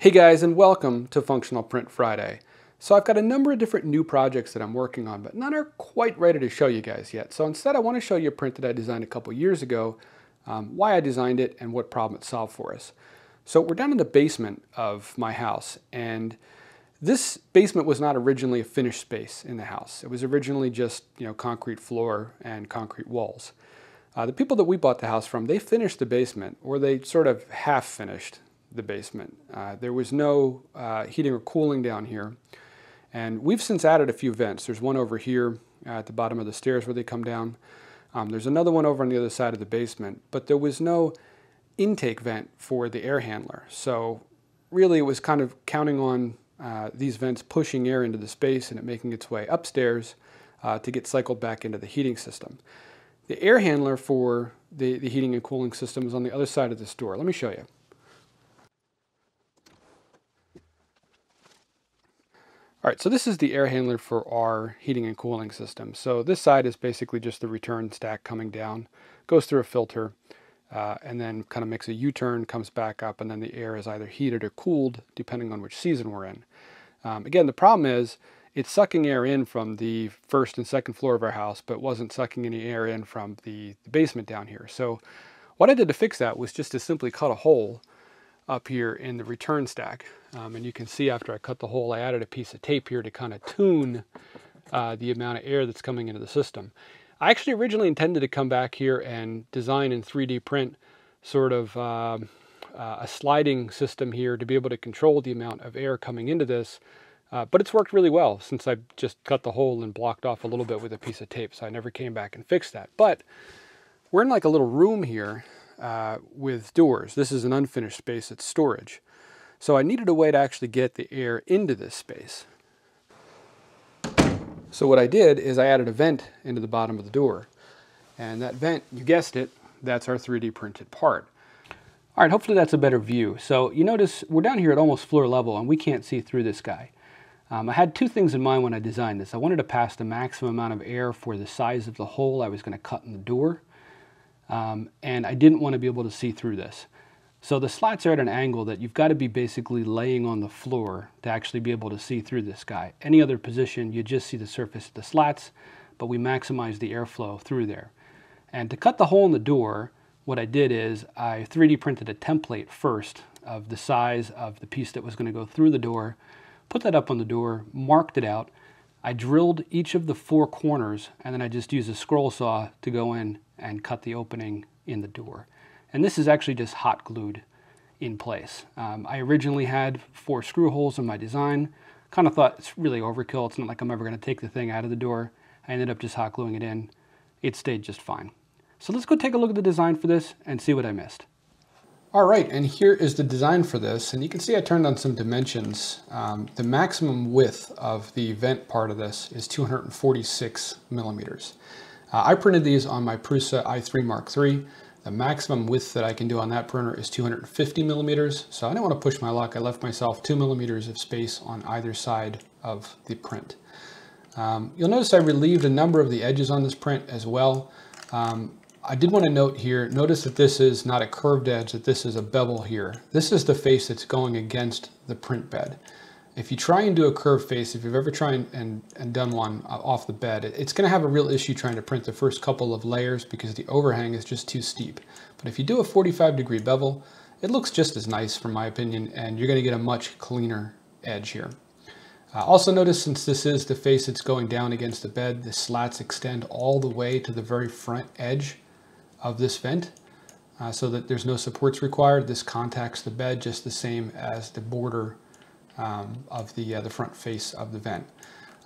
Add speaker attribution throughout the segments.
Speaker 1: Hey guys and welcome to Functional Print Friday. So I've got a number of different new projects that I'm working on, but none are quite ready to show you guys yet. So instead I want to show you a print that I designed a couple years ago, um, why I designed it and what problem it solved for us. So we're down in the basement of my house and this basement was not originally a finished space in the house. It was originally just you know concrete floor and concrete walls. Uh, the people that we bought the house from, they finished the basement, or they sort of half finished the basement. Uh, there was no uh, heating or cooling down here. And we've since added a few vents. There's one over here at the bottom of the stairs where they come down. Um, there's another one over on the other side of the basement, but there was no intake vent for the air handler. So really it was kind of counting on uh, these vents pushing air into the space and it making its way upstairs uh, to get cycled back into the heating system. The air handler for the, the heating and cooling system is on the other side of this door. Let me show you. All right, so this is the air handler for our heating and cooling system. So this side is basically just the return stack coming down, goes through a filter, uh, and then kind of makes a U-turn, comes back up, and then the air is either heated or cooled, depending on which season we're in. Um, again, the problem is it's sucking air in from the first and second floor of our house, but wasn't sucking any air in from the, the basement down here. So what I did to fix that was just to simply cut a hole up here in the return stack. Um, and you can see after I cut the hole, I added a piece of tape here to kind of tune uh, the amount of air that's coming into the system. I actually originally intended to come back here and design in 3D print sort of uh, uh, a sliding system here to be able to control the amount of air coming into this. Uh, but it's worked really well since I just cut the hole and blocked off a little bit with a piece of tape. So I never came back and fixed that. But we're in like a little room here uh, with doors. This is an unfinished space, it's storage. So I needed a way to actually get the air into this space. So what I did is I added a vent into the bottom of the door. And that vent, you guessed it, that's our 3D printed part. All right, hopefully that's a better view. So you notice we're down here at almost floor level and we can't see through this guy. Um, I had two things in mind when I designed this. I wanted to pass the maximum amount of air for the size of the hole I was going to cut in the door. Um, and I didn't want to be able to see through this. So the slats are at an angle that you've got to be basically laying on the floor to actually be able to see through this guy. Any other position, you just see the surface of the slats, but we maximize the airflow through there. And to cut the hole in the door, what I did is I 3D printed a template first of the size of the piece that was going to go through the door, put that up on the door, marked it out. I drilled each of the four corners, and then I just used a scroll saw to go in and cut the opening in the door. And this is actually just hot glued in place. Um, I originally had four screw holes in my design. Kind of thought it's really overkill. It's not like I'm ever going to take the thing out of the door. I ended up just hot gluing it in. It stayed just fine. So let's go take a look at the design for this and see what I missed. All right, and here is the design for this. And you can see I turned on some dimensions. Um, the maximum width of the vent part of this is 246 millimeters. Uh, I printed these on my Prusa i3 Mark III. The maximum width that I can do on that printer is 250 millimeters. So I didn't want to push my luck. I left myself two millimeters of space on either side of the print. Um, you'll notice I relieved a number of the edges on this print as well. Um, I did want to note here, notice that this is not a curved edge, that this is a bevel here. This is the face that's going against the print bed. If you try and do a curved face, if you've ever tried and, and done one uh, off the bed, it's going to have a real issue trying to print the first couple of layers because the overhang is just too steep. But if you do a 45 degree bevel, it looks just as nice from my opinion, and you're going to get a much cleaner edge here. Uh, also notice since this is the face that's going down against the bed, the slats extend all the way to the very front edge of this vent uh, so that there's no supports required. This contacts the bed just the same as the border um, of the, uh, the front face of the vent.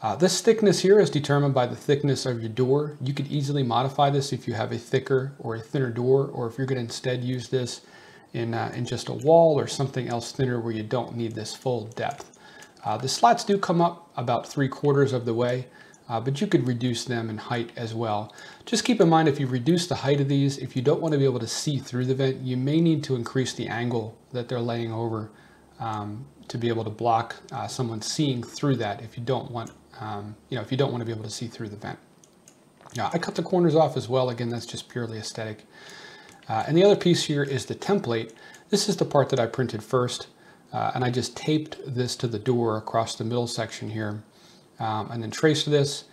Speaker 1: Uh, this thickness here is determined by the thickness of your door. You could easily modify this if you have a thicker or a thinner door, or if you're going to instead use this in, uh, in just a wall or something else thinner where you don't need this full depth. Uh, the slats do come up about three quarters of the way, uh, but you could reduce them in height as well. Just keep in mind if you reduce the height of these, if you don't want to be able to see through the vent, you may need to increase the angle that they're laying over um, to be able to block uh, someone seeing through that if you don't want, um, you know, if you don't want to be able to see through the vent. Now, I cut the corners off as well. Again, that's just purely aesthetic. Uh, and the other piece here is the template. This is the part that I printed first. uh, and I just taped this to the door across the middle section here, um, and then traced this,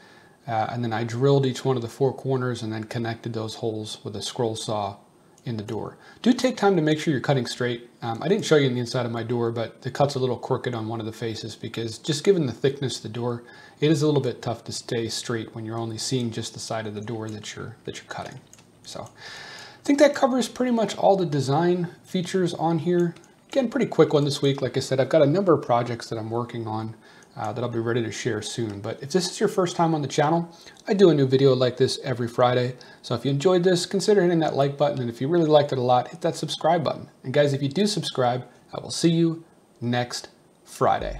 Speaker 1: uh, and then I drilled each one of the four corners and then connected those holes with a scroll saw in the door. Do take time to make sure you're cutting straight. Um, I didn't show you in the inside of my door, but the cut's a little crooked on one of the faces because just given the thickness of the door, it is a little bit tough to stay straight when you're only seeing just the side of the door that you're, that you're cutting. So I think that covers pretty much all the design features on here. Again, pretty quick one this week. Like I said, I've got a number of projects that I'm working on uh, that I'll be ready to share soon. But if this is your first time on the channel, I do a new video like this every Friday. So if you enjoyed this, consider hitting that like button. And if you really liked it a lot, hit that subscribe button. And guys, if you do subscribe, I will see you next Friday.